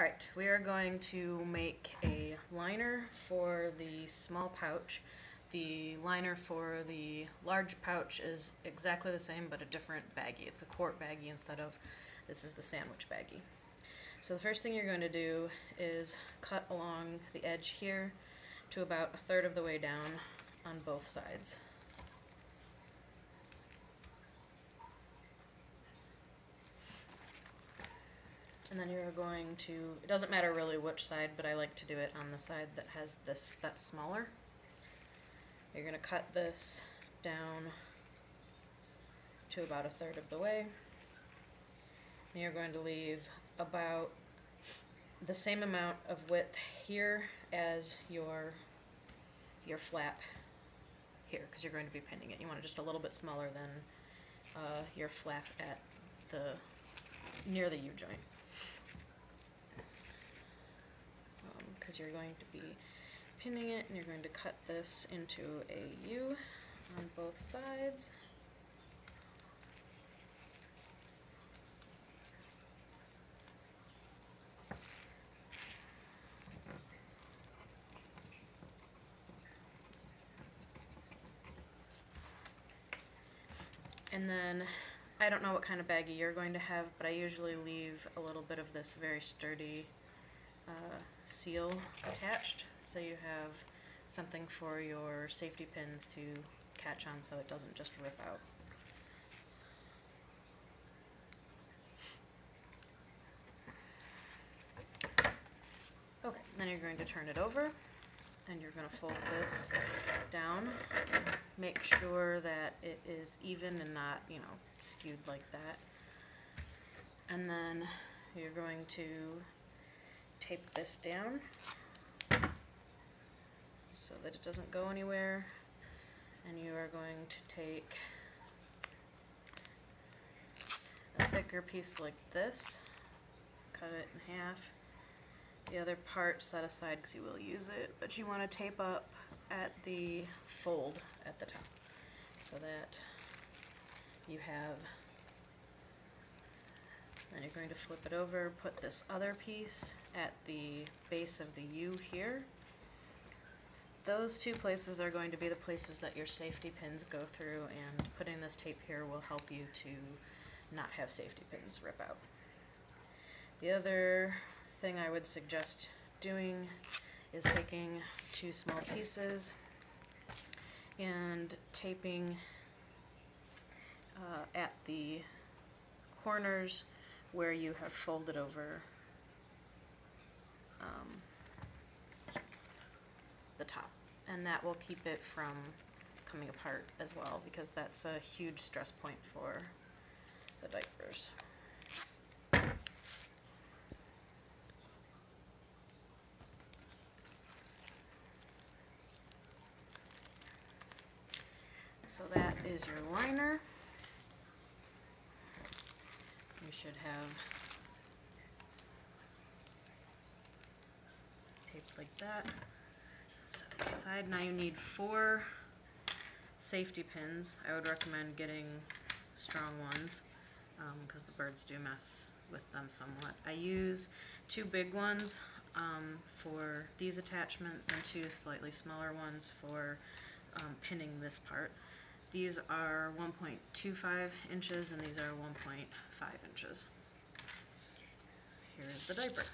Alright, we are going to make a liner for the small pouch. The liner for the large pouch is exactly the same but a different baggie. It's a quart baggie instead of this is the sandwich baggie. So the first thing you're going to do is cut along the edge here to about a third of the way down on both sides. And then you're going to, it doesn't matter really which side, but I like to do it on the side that has this, that's smaller. You're going to cut this down to about a third of the way. And you're going to leave about the same amount of width here as your your flap here because you're going to be pinning it. You want it just a little bit smaller than uh, your flap at the near the U-joint because you're going to be pinning it and you're going to cut this into a U on both sides. And then, I don't know what kind of baggie you're going to have, but I usually leave a little bit of this very sturdy uh, seal attached, so you have something for your safety pins to catch on so it doesn't just rip out. Okay, then you're going to turn it over and you're going to fold this down. Make sure that it is even and not, you know, skewed like that. And then you're going to tape this down so that it doesn't go anywhere. And you are going to take a thicker piece like this, cut it in half, the other part set aside because you will use it, but you want to tape up at the fold at the top so that you have you're going to flip it over, put this other piece at the base of the U here. Those two places are going to be the places that your safety pins go through and putting this tape here will help you to not have safety pins rip out. The other thing I would suggest doing is taking two small pieces and taping uh, at the corners where you have folded over um, the top. And that will keep it from coming apart as well because that's a huge stress point for the diapers. So that is your liner. You should have taped like that. Set it aside. Now you need four safety pins. I would recommend getting strong ones because um, the birds do mess with them somewhat. I use two big ones um, for these attachments and two slightly smaller ones for um, pinning this part. These are 1.25 inches and these are 1.5 inches. Here is the diaper.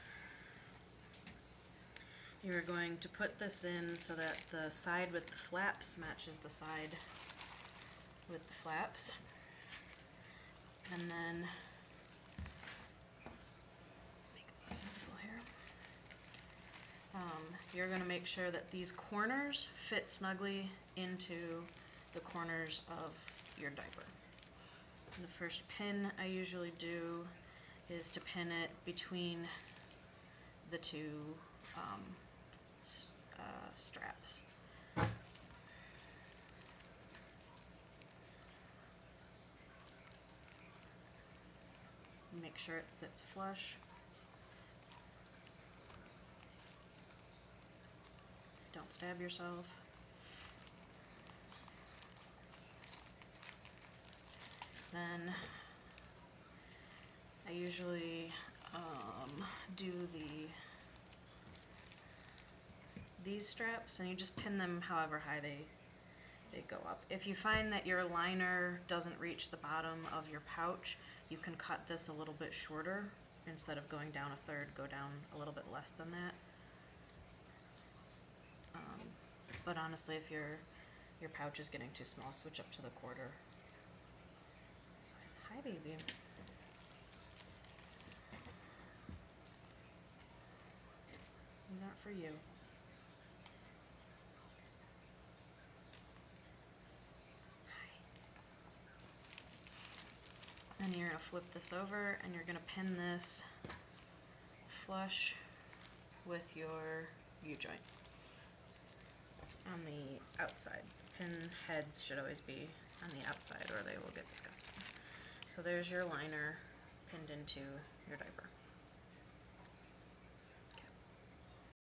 You're going to put this in so that the side with the flaps matches the side with the flaps. And then. Um, you're going to make sure that these corners fit snugly into the corners of your diaper. And the first pin I usually do is to pin it between the two um, uh, straps. Make sure it sits flush. Don't stab yourself. Then I usually um, do the these straps and you just pin them however high they they go up. If you find that your liner doesn't reach the bottom of your pouch, you can cut this a little bit shorter. Instead of going down a third, go down a little bit less than that. Um, but honestly, if your your pouch is getting too small, switch up to the quarter baby. These aren't for you. Then you're gonna flip this over and you're gonna pin this flush with your U-joint on the outside. Pin heads should always be on the outside or they will get disgusting. So there's your liner pinned into your diaper.